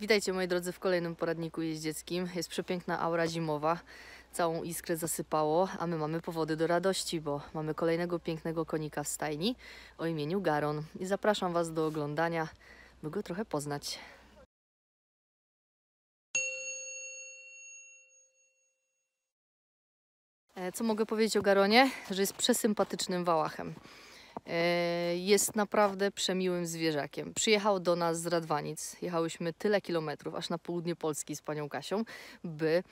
Witajcie moi drodzy w kolejnym poradniku jeździeckim. Jest przepiękna aura zimowa. Całą iskrę zasypało, a my mamy powody do radości, bo mamy kolejnego pięknego konika w stajni o imieniu Garon. I zapraszam Was do oglądania, by go trochę poznać. E, Co mogę powiedzieć o Garonie? Że jest przesympatycznym wałachem. E, Jest naprawdę przemiłym zwierzakiem. Przyjechał do nas z Radwanic. Jechałyśmy tyle kilometrów, aż na południe Polski z panią Kasią, by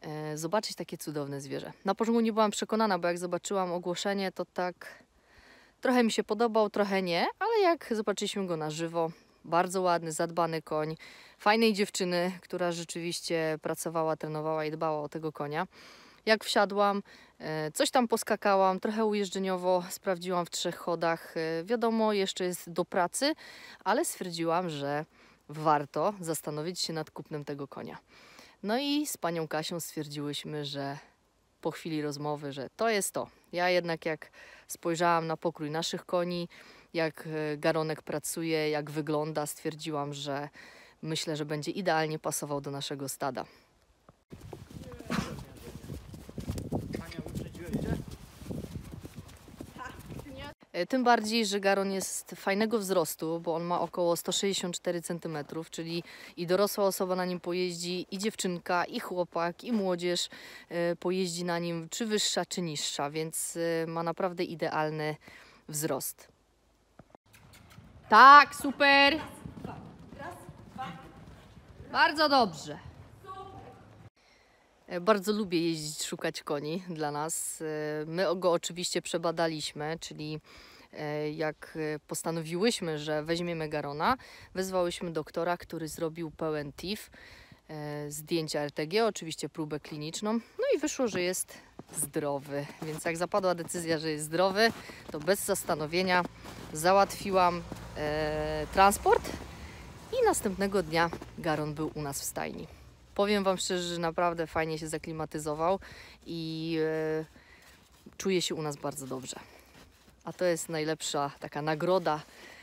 e, zobaczyć takie cudowne zwierzę. Na początku nie byłam przekonana, bo jak zobaczyłam ogłoszenie, to tak trochę mi się podobał, trochę nie, ale jak zobaczyliśmy go na żywo, bardzo ładny, zadbany koń, fajnej dziewczyny, która rzeczywiście pracowała, trenowała i dbała o tego konia. Jak wsiadłam, e, coś tam poskakałam, trochę ujeżdżeniowo sprawdziłam w trzech chodach. E, Wiadomo, jeszcze jest do pracy, ale stwierdziłam, że warto zastanowić się nad kupnem tego konia. No i z panią Kasią stwierdziłyśmy, że po chwili rozmowy, że to jest to. Ja jednak jak spojrzałam na pokrój naszych koni, jak e, Garonek pracuje, jak wygląda, stwierdziłam, że myślę, że będzie idealnie pasował do naszego stada. E, Tym bardziej, że Garon jest fajnego wzrostu, bo on ma około 164 cm, czyli i dorosła osoba na nim pojeździ, i dziewczynka, i chłopak, i młodzież e, pojeździ na nim, czy wyższa, czy niższa, więc e, ma naprawdę idealny wzrost. Tak, super. Bardzo dobrze. E, Bardzo lubię jeździć, szukać koni dla nas. E, My go oczywiście przebadaliśmy, czyli e, jak postanowiłyśmy, że weźmiemy Garona, wezwałyśmy doktora, który zrobił pełen TIF, zdjęcia RTG, oczywiście próbę kliniczną, no i wyszło, że jest zdrowy. Więc jak zapadła decyzja, że jest zdrowy, to bez zastanowienia załatwiłam transport i następnego dnia Garon był u nas w stajni. Powiem Wam szczerze, że naprawdę fajnie się zaklimatyzował i e, czuje się u nas bardzo dobrze. A to jest najlepsza taka nagroda,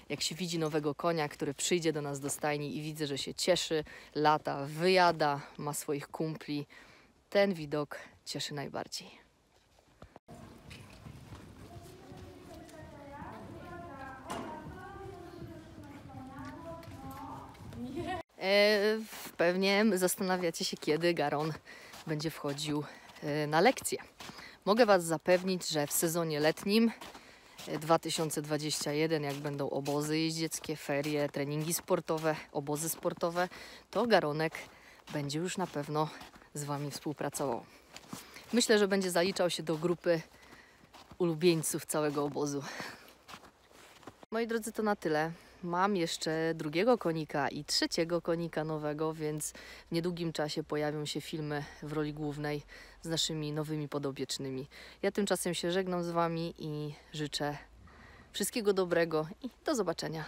jak się widzi nowego konia, który przyjdzie do nas do stajni i widzę, że się cieszy, lata, wyjada, ma swoich kumpli. Ten widok cieszy najbardziej. E, pewnie zastanawiacie się, kiedy Garon będzie wchodził e, na lekcje. Mogę Was zapewnić, że w sezonie letnim e, 2021, jak będą obozy jeździeckie, ferie, treningi sportowe, obozy sportowe, to Garonek będzie już na pewno z Wami współpracował. Myślę, że będzie zaliczał się do grupy ulubieńców całego obozu. Moi drodzy, to na tyle. Mam jeszcze drugiego konika i trzeciego konika nowego, więc w niedługim czasie pojawią się filmy w roli głównej z naszymi nowymi podopiecznymi. Ja tymczasem się żegnam z Wami i życzę wszystkiego dobrego i do zobaczenia.